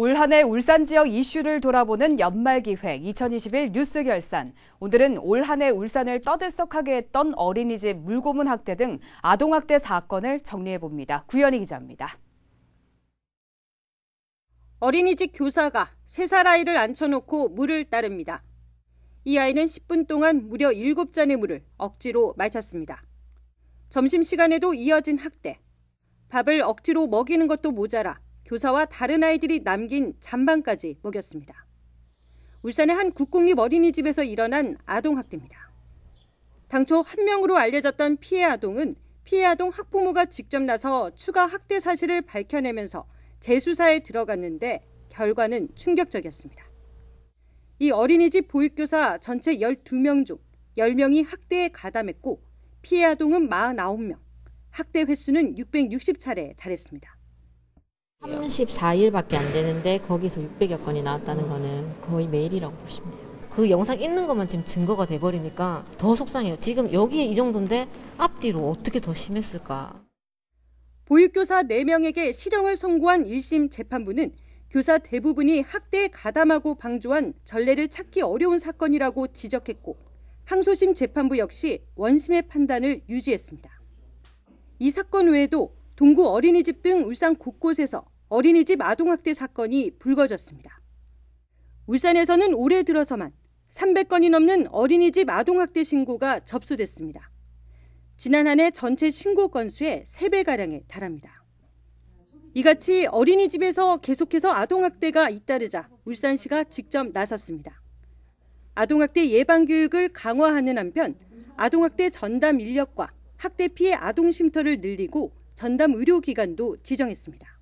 올 한해 울산 지역 이슈를 돌아보는 연말 기획 2021 뉴스 결산. 오늘은 올 한해 울산을 떠들썩하게 했던 어린이집 물고문 학대 등 아동 학대 사건을 정리해 봅니다. 구현희 기자입니다. 어린이집 교사가 3살 아이를 앉혀놓고 물을 따릅니다. 이 아이는 10분 동안 무려 7잔의 물을 억지로 마셨습니다. 점심시간에도 이어진 학대. 밥을 억지로 먹이는 것도 모자라 교사와 다른 아이들이 남긴 잔반까지 먹였습니다. 울산의 한 국공립 어린이집에서 일어난 아동학대입니다. 당초 한 명으로 알려졌던 피해 아동은 피해 아동 학부모가 직접 나서 추가 학대 사실을 밝혀내면서 재수사에 들어갔는데 결과는 충격적이었습니다. 이 어린이집 보육교사 전체 12명 중 10명이 학대에 가담했고 피해 아동은 49명, 학대 횟수는 660차례에 달했습니다. 34일밖에 안 되는데 거기서 600여 건이 나왔다는 거는 거의 매일이라고 보시면 돼요. 그 영상 있는 것만 지금 증거가 돼버리니까 더 속상해요. 지금 여기에 이 정도인데 앞뒤로 어떻게 더 심했을까. 보육교사 4명에게 실형을 선고한 1심 재판부는 교사 대부분이 학대에 가담하고 방조한 전례를 찾기 어려운 사건이라고 지적했고 항소심 재판부 역시 원심의 판단을 유지했습니다. 이 사건 외에도 동구 어린이집 등 울산 곳곳에서 어린이집 아동학대 사건이 불거졌습니다. 울산에서는 올해 들어서만 300건이 넘는 어린이집 아동학대 신고가 접수됐습니다. 지난 한 해 전체 신고 건수의 3배가량에 달합니다. 이같이 어린이집에서 계속해서 아동학대가 잇따르자 울산시가 직접 나섰습니다. 아동학대 예방교육을 강화하는 한편 아동학대 전담 인력과 학대 피해 아동쉼터를 늘리고 전담 의료기관도 지정했습니다.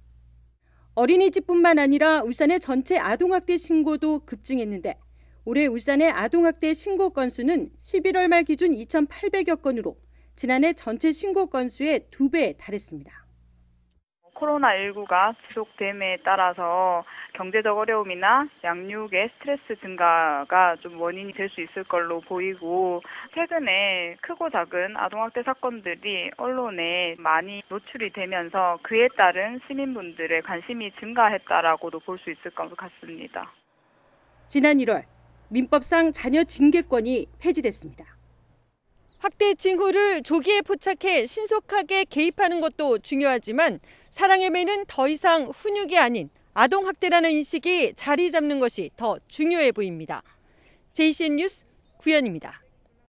어린이집뿐만 아니라 울산의 전체 아동학대 신고도 급증했는데 올해 울산의 아동학대 신고 건수는 11월 말 기준 2,800여 건으로 지난해 전체 신고 건수의 2배에 달했습니다. 코로나19가 지속됨에 따라서 경제적 어려움이나 양육의 스트레스 증가가 좀 원인이 될 수 있을 걸로 보이고 최근에 크고 작은 아동학대 사건들이 언론에 많이 노출이 되면서 그에 따른 시민분들의 관심이 증가했다라고도 볼 수 있을 것 같습니다. 지난 1월 민법상 자녀 징계권이 폐지됐습니다. 학대 징후를 조기에 포착해 신속하게 개입하는 것도 중요하지만 사랑의 매는 더 이상 훈육이 아닌 아동 학대라는 인식이 자리 잡는 것이 더 중요해 보입니다. JCN 뉴스 구현입니다.